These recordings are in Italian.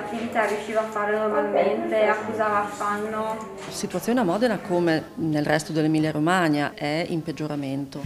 attività riusciva a fare normalmente, accusava affanno. La situazione a Modena, come nel resto dell'Emilia Romagna, è in peggioramento.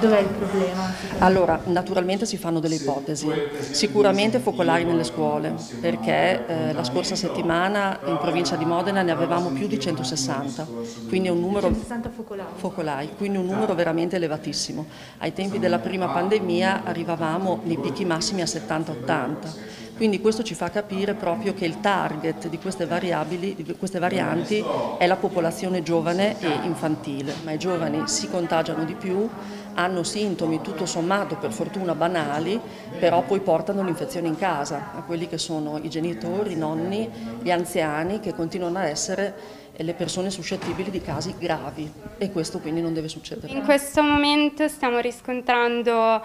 Dov'è il problema? Allora, naturalmente si fanno delle ipotesi. Sicuramente focolari nelle scuole, perché eh, la scorsa settimana in provincia di Modena ne avevamo più di 160, quindi un numero, 160 focolai. focolai, quindi un numero veramente elevatissimo. Ai tempi della prima pandemia arrivavamo nei picchi massimi a 70-80. Quindi questo ci fa capire proprio che il target di queste, variabili, di queste varianti è la popolazione giovane e infantile, ma i giovani si contagiano di più, hanno sintomi tutto sommato per fortuna banali, però poi portano l'infezione in casa a quelli che sono i genitori, i nonni, gli anziani che continuano a essere le persone suscettibili di casi gravi e questo quindi non deve succedere. In questo momento stiamo riscontrando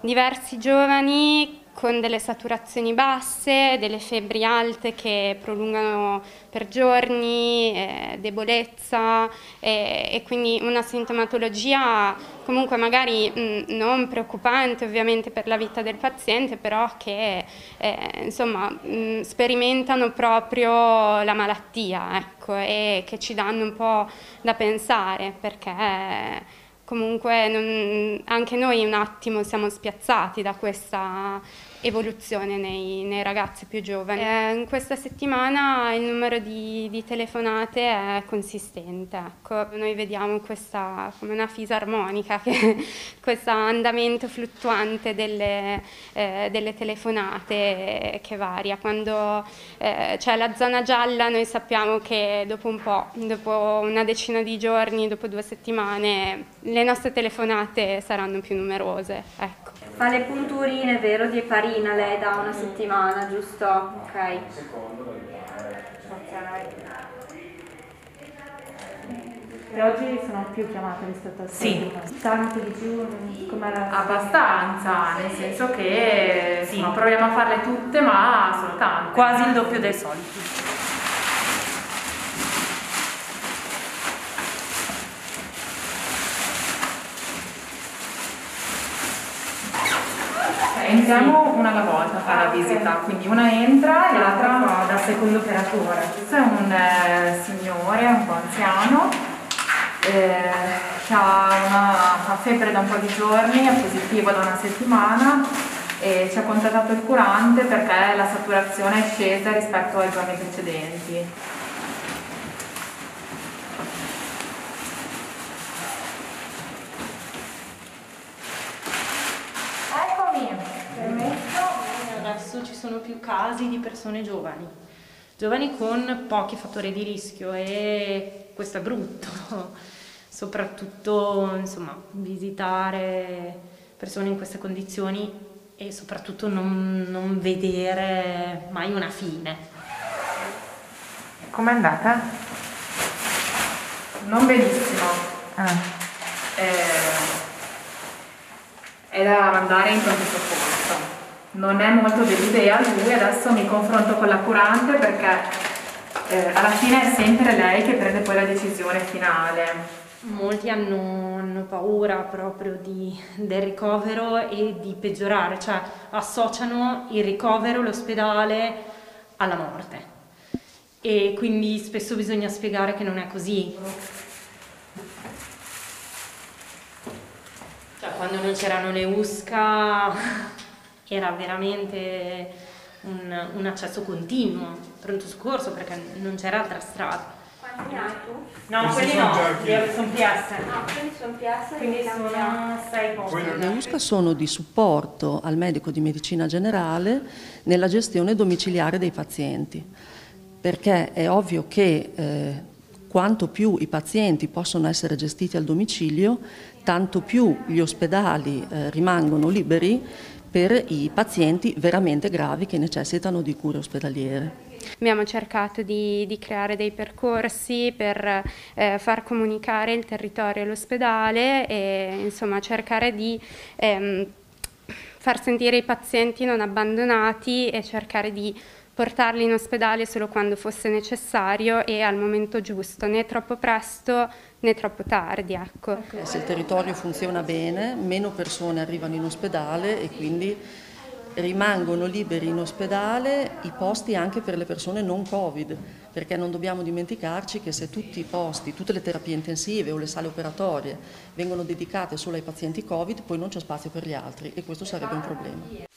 diversi giovani con delle saturazioni basse, delle febbri alte che prolungano per giorni, eh, debolezza eh, e quindi una sintomatologia comunque magari mh, non preoccupante ovviamente per la vita del paziente, però che eh, insomma mh, sperimentano proprio la malattia ecco, e che ci danno un po' da pensare perché comunque non, anche noi un attimo siamo spiazzati da questa evoluzione nei, nei ragazzi più giovani. Eh, in questa settimana il numero di, di telefonate è consistente, ecco. noi vediamo questa come una fisarmonica, questo andamento fluttuante delle, eh, delle, telefonate che varia. Quando eh, c'è la zona gialla noi sappiamo che dopo un po', dopo una decina di giorni, dopo due settimane, le nostre telefonate saranno più numerose. Ecco. Fa le punturine, vero, di eparina lei da una settimana, giusto? Ok. E oggi sono più chiamate rispetto al Sì. Tante di più? Com'era? Abbastanza, nel senso che sì, proviamo a farle tutte, ma sono tante. Quasi il doppio dei soliti. Iniziamo una alla volta a fare la visita, quindi una entra e l'altra fa da secondo operatore. Questo è un eh, signore un po' anziano eh, che ha una fa febbre da un po' di giorni, è positivo da una settimana e ci ha contattato il curante perché la saturazione è scesa rispetto ai giorni precedenti. Ci sono più casi di persone giovani, giovani con pochi fattori di rischio e questo è brutto, soprattutto insomma, visitare persone in queste condizioni e soprattutto non, non vedere mai una fine. Com'è andata? Non benissimo. Eh, è da mandare in pronto soccorso. Non è molto dell'idea lui, adesso mi confronto con la curante perché eh, alla fine è sempre lei che prende poi la decisione finale. Molti hanno, hanno paura proprio di- del ricovero e di peggiorare, cioè associano il ricovero, l'ospedale alla morte. E quindi spesso bisogna spiegare che non è così. Cioè, quando non c'erano le USCA era veramente un, un accesso continuo, pronto soccorso, perché non c'era altra strada. Quanti hai tu? No, quelli sono no, sono PS. No, quelli sono piazza Quindi e sono sei posti. Le USCA sono di supporto al medico di medicina generale nella gestione domiciliare dei pazienti, perché è ovvio che eh, quanto più i pazienti possono essere gestiti al domicilio, tanto più gli ospedali eh, rimangono liberi per i pazienti veramente gravi che necessitano di cure ospedaliere. Abbiamo cercato di, di creare dei percorsi per eh, far comunicare il territorio all'ospedale e insomma cercare di ehm, far sentire i pazienti non abbandonati e cercare di portarli in ospedale solo quando fosse necessario e al momento giusto, né troppo presto né troppo tardi. Ecco. Se il territorio funziona bene, meno persone arrivano in ospedale e quindi rimangono liberi in ospedale i posti anche per le persone non Covid, perché non dobbiamo dimenticarci che se tutti i posti, tutte le terapie intensive o le sale operatorie vengono dedicate solo ai pazienti Covid, poi non c'è spazio per gli altri e questo sarebbe un problema.